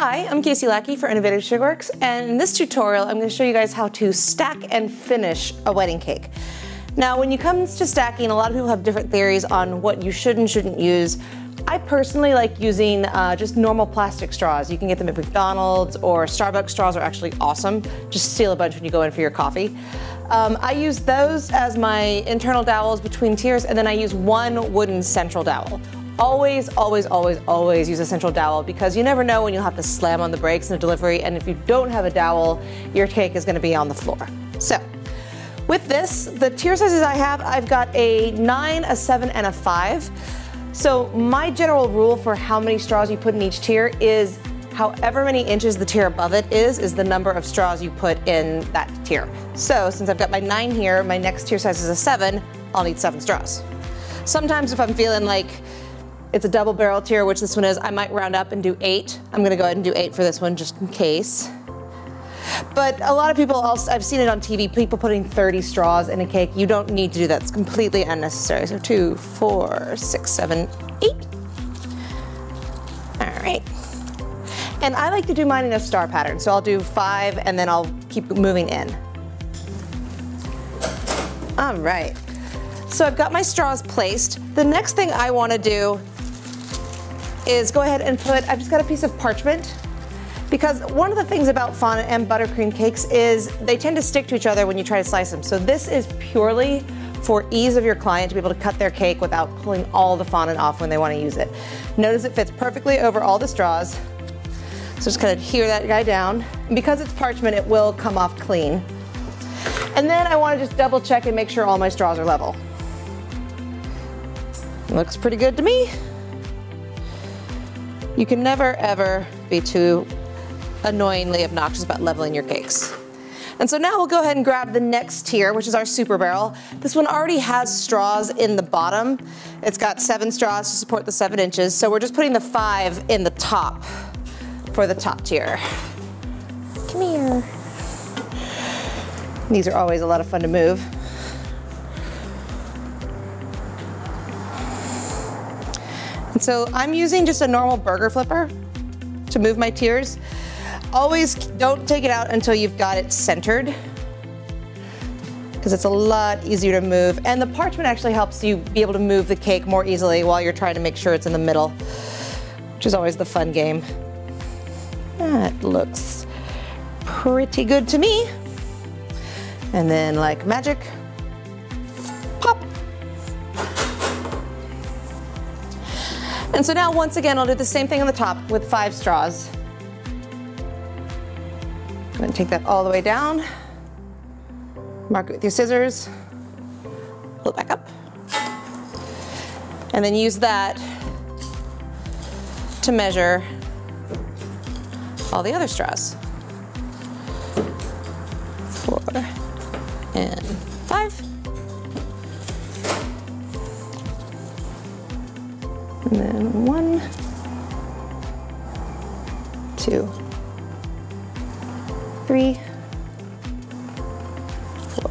Hi, I'm Kaysie Lackey for Innovative Sugarworks, and in this tutorial I'm going to show you guys how to stack and finish a wedding cake. Now when it comes to stacking, a lot of people have different theories on what you should and shouldn't use. I personally like using uh, just normal plastic straws. You can get them at McDonald's or Starbucks straws are actually awesome. Just steal a bunch when you go in for your coffee. Um, I use those as my internal dowels between tiers and then I use one wooden central dowel. Always, always, always, always use a central dowel because you never know when you'll have to slam on the brakes in a delivery and if you don't have a dowel, your cake is gonna be on the floor. So, with this, the tier sizes I have, I've got a nine, a seven, and a five. So my general rule for how many straws you put in each tier is however many inches the tier above it is, is the number of straws you put in that tier. So since I've got my nine here, my next tier size is a seven, I'll need seven straws. Sometimes if I'm feeling like it's a double barrel tier, which this one is. I might round up and do eight. I'm gonna go ahead and do eight for this one just in case. But a lot of people, also, I've seen it on TV, people putting 30 straws in a cake. You don't need to do that. It's completely unnecessary. So two, four, six, seven, eight. All right. And I like to do mine in a star pattern. So I'll do five and then I'll keep moving in. All right. So I've got my straws placed. The next thing I wanna do is go ahead and put, I've just got a piece of parchment because one of the things about fondant and buttercream cakes is they tend to stick to each other when you try to slice them. So this is purely for ease of your client to be able to cut their cake without pulling all the fondant off when they want to use it. Notice it fits perfectly over all the straws. So just kind of adhere that guy down. Because it's parchment, it will come off clean. And then I want to just double check and make sure all my straws are level. Looks pretty good to me. You can never ever be too annoyingly obnoxious about leveling your cakes. And so now we'll go ahead and grab the next tier, which is our super barrel. This one already has straws in the bottom. It's got seven straws to support the seven inches. So we're just putting the five in the top for the top tier. Come here. These are always a lot of fun to move. So I'm using just a normal burger flipper to move my tiers. Always don't take it out until you've got it centered because it's a lot easier to move. And the parchment actually helps you be able to move the cake more easily while you're trying to make sure it's in the middle, which is always the fun game. That looks pretty good to me. And then like magic, pop. And so now once again, I'll do the same thing on the top with five straws. I'm gonna take that all the way down, mark it with your scissors, pull it back up, and then use that to measure all the other straws. Four and five. And then one, two, three, four,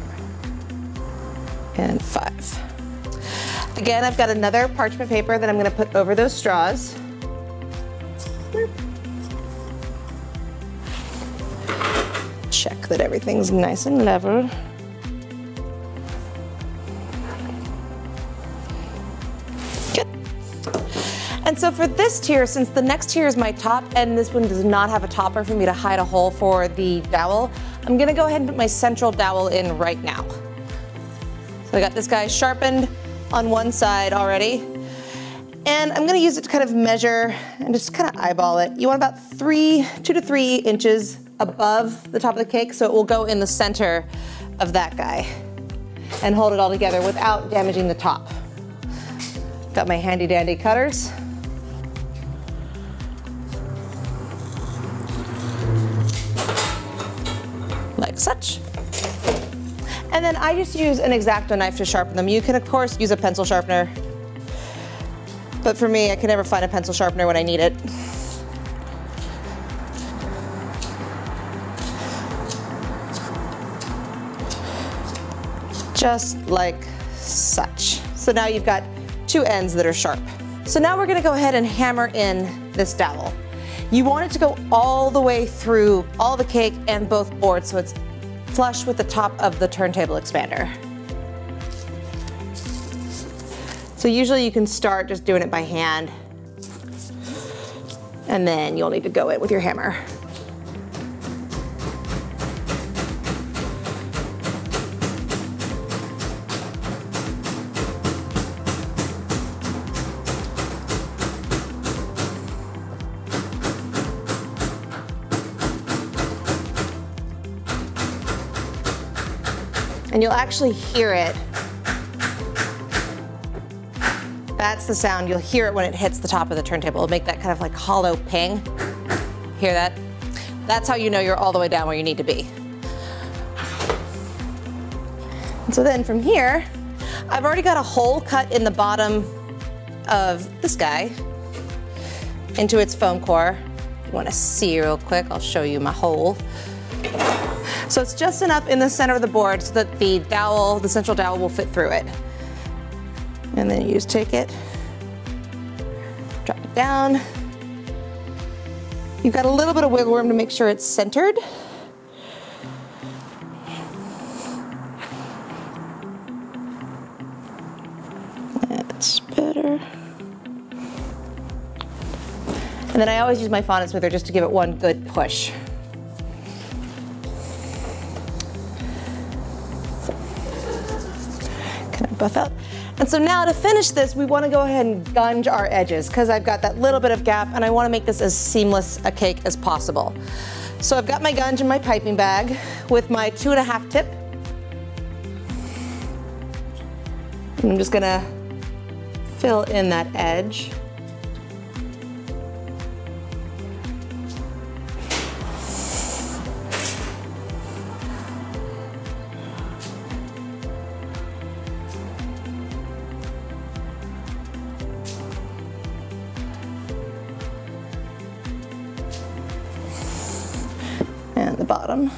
and five. Again, I've got another parchment paper that I'm gonna put over those straws. Check that everything's nice and level. For this tier, since the next tier is my top and this one does not have a topper for me to hide a hole for the dowel, I'm gonna go ahead and put my central dowel in right now. So I got this guy sharpened on one side already. And I'm gonna use it to kind of measure and just kind of eyeball it. You want about three, two to three inches above the top of the cake so it will go in the center of that guy and hold it all together without damaging the top. Got my handy dandy cutters. Such. And then I just use an X-Acto knife to sharpen them. You can of course use a pencil sharpener, but for me, I can never find a pencil sharpener when I need it. Just like such. So now you've got two ends that are sharp. So now we're gonna go ahead and hammer in this dowel. You want it to go all the way through all the cake and both boards so it's flush with the top of the turntable expander. So usually you can start just doing it by hand and then you'll need to go in with your hammer. And you'll actually hear it. That's the sound. You'll hear it when it hits the top of the turntable. It'll make that kind of like hollow ping. Hear that? That's how you know you're all the way down where you need to be. And so then from here, I've already got a hole cut in the bottom of this guy into its foam core. You want to see real quick, I'll show you my hole. So it's just enough in the center of the board so that the dowel, the central dowel will fit through it. And then you just take it, drop it down. You've got a little bit of wiggle room to make sure it's centered. That's better. And then I always use my fondant smoother just to give it one good push. Buff out. And so now to finish this, we wanna go ahead and gunge our edges because I've got that little bit of gap and I wanna make this as seamless a cake as possible. So I've got my gunge in my piping bag with my two and a half tip. And I'm just gonna fill in that edge. Bottom.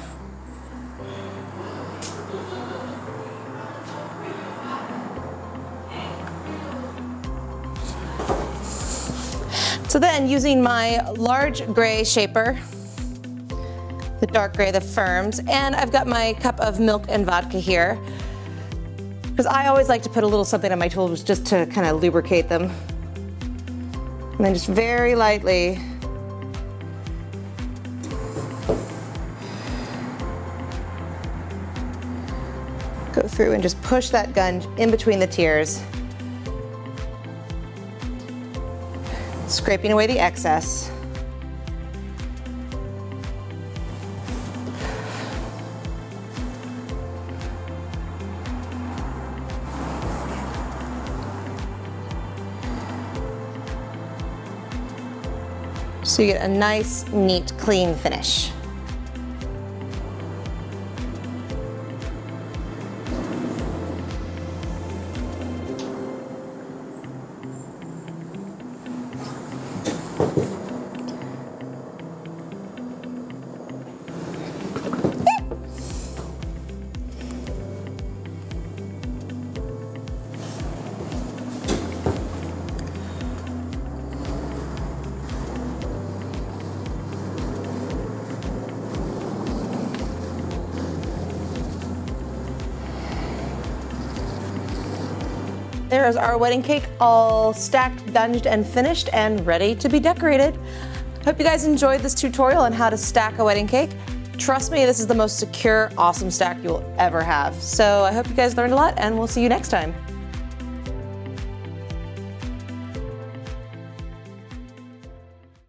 So then using my large gray shaper, the dark gray, the firms, and I've got my cup of milk and vodka here, because I always like to put a little something on my tools just to kind of lubricate them. And then just very lightly through and just push that gun in between the tiers. Scraping away the excess. So you get a nice, neat, clean finish. There is our wedding cake all stacked, gunged, and finished and ready to be decorated. Hope you guys enjoyed this tutorial on how to stack a wedding cake. Trust me, this is the most secure, awesome stack you'll ever have. So I hope you guys learned a lot and we'll see you next time.